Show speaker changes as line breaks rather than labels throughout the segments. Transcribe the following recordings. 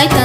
い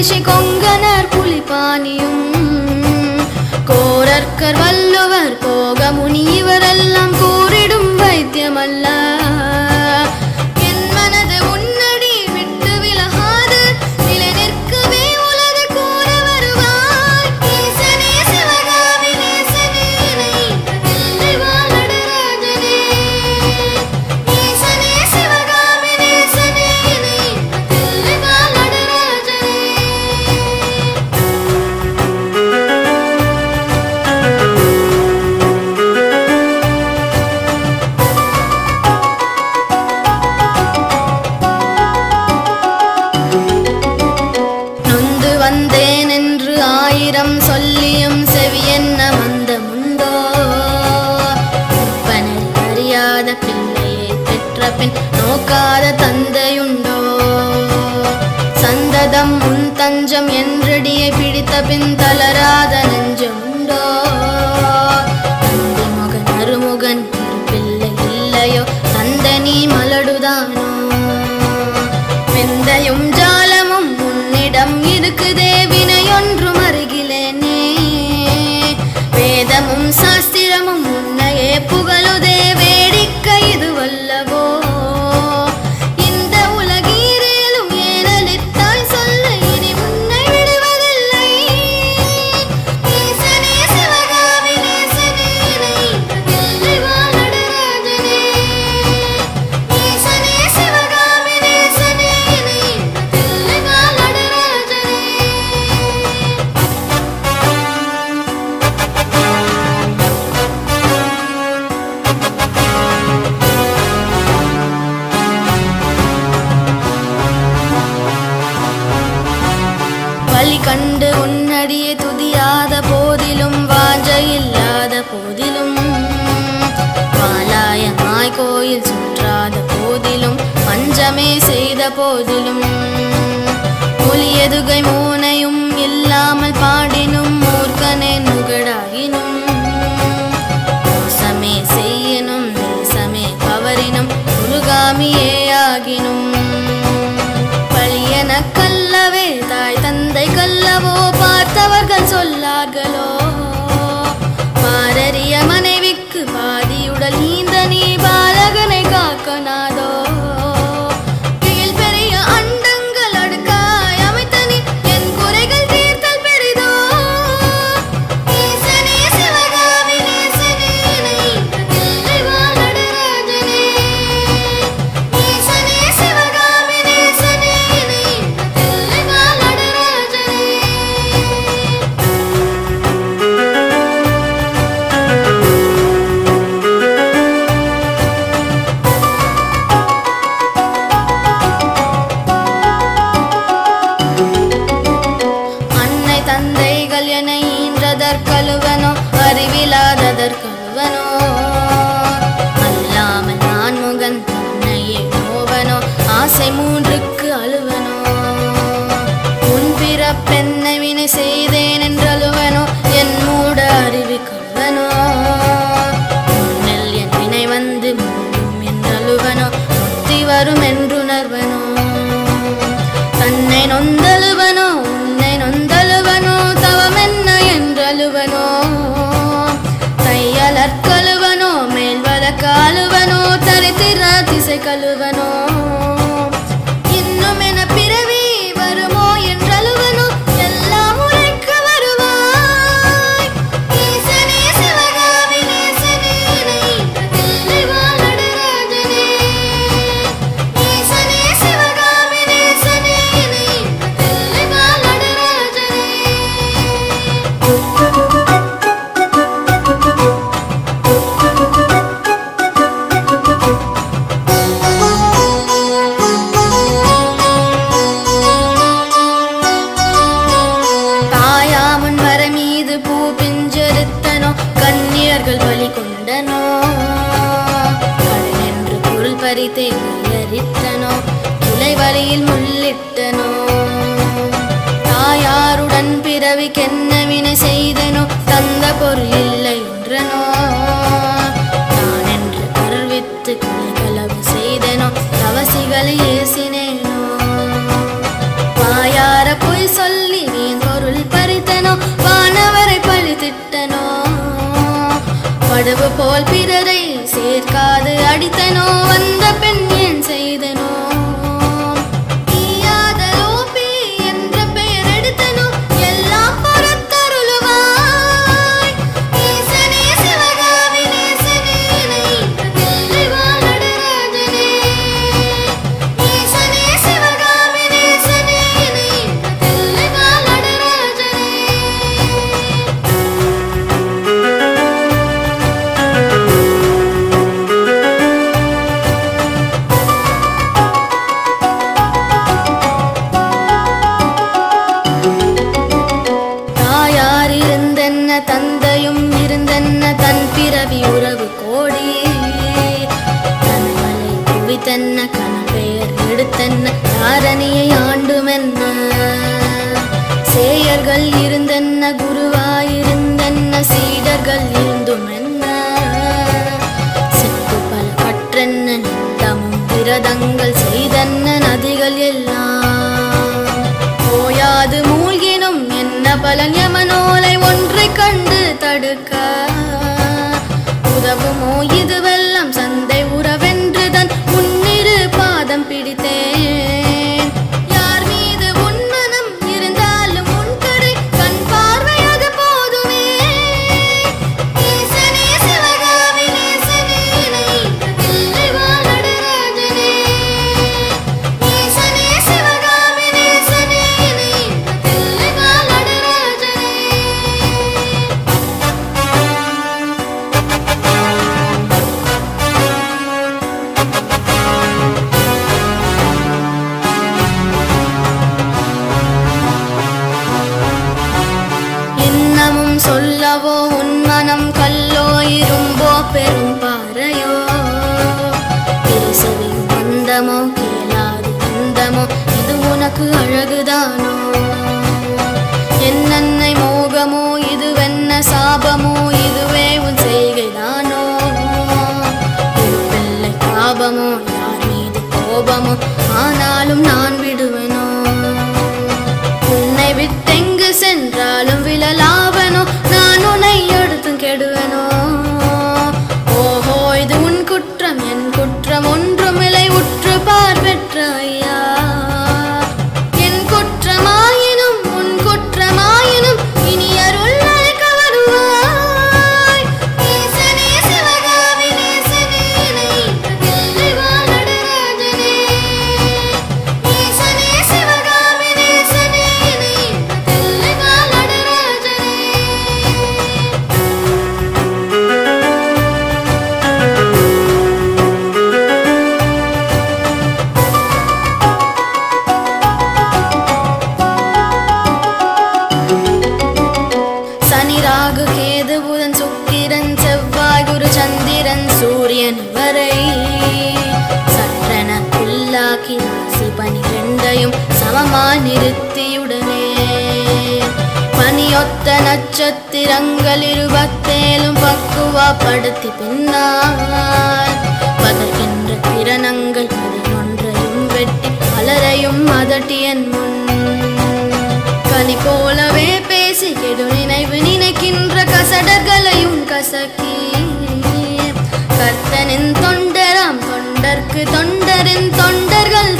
பிரம்மரிஷி கொங்கனர் புலிபாணியும். கோரர்கர் வல்லுவர் போக I've been. முடியாத போதிலும் வாஞ்சையில்லாத போதிலும் பாலாயமாய் கோயில் சுற்றாத போதிலும் பஞ்சமே செய்த போதிலும். மொழியதுகை மூனையும் இல்லாமல் பாடினும் மற்றவர்கள் சொல்லார்களோ? ஆசை மூன்றுக்கு அழுவனோ? உன் பிறப்பென்ன வினை செய்தேன் என்று அழுவனோ என் மூட அறிவு கொள்வனோ உன்னில் என் வினை வந்து மூடும் என்று அழுவனோ முத்தி வரும் என்றுணர்வனோ? தன்னை நொந்தழுவனோ? உன்னை நொந்தழுவனோ? தவம் என்ன என்றழுவனோ? கையலற்கழுவனோ மேல்வல காலுவனோ தரித்திர திசை கழுவனோ? பொருள் இல்லை என்றனோ நான் என்று அறிவித்து கலகலவு செய்தனோ? தவசிகளை ஏசினேனோ? வாயார போய் சொல்லி நீ பொருள் பறித்தனோ? வானவரை பழித்திட்டனோ படவு போல் பிறரை சேர்க்காது அடித்தனோ? வந்த பெண் ஆரணியை ஆண்டுமென்ன? சேயர்கள் இருந்தென்ன? குருவாயிருந்தென்ன? சீடர்கள் இருந்துமென்ன? சிட்டு பல பற்றென்ன நித்தமும் விரதங்கள் செய்தென்ன? நதிகள் எல்லாம் போயாது மூழ்கினும் என்ன பலன் யமனோலை ஒன்றை கண்டு தடுக்க? உதவுமோ இதுவெல்லாம் சந்தை உறவென்றுதான் உன்னிரு பாதம் பிடித்தேன். இது உன் குற்றம் என் குற்றம் ஒன்றுமில்லை. உற்று பார்வெற்ற ஐயா
ஒத்த நட்சத்திரங்கள் இருபத்தேழும் பக்குவப்படுத்தி
பின்னால். பதர்கின்ற கிரணங்கள் பதினொன்றையும் வெட்டி பலரையும் அதட்டியன் முன். கனி போலவே பேசி கெடு நினைவு நினைக்கின்ற கசடர்களையும் கசக்கி. கர்த்தனின் தொண்டராம் தொண்டர்க்கு தொண்டரின் தொண்டர்கள்